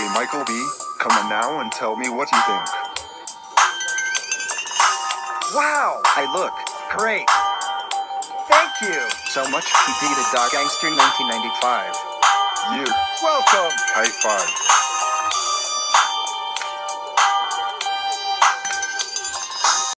Hey Michael B, come on now and tell me what you think. Wow, I look great. Thank you so much. He did a dog gangster 1995. You, Welcome. high five.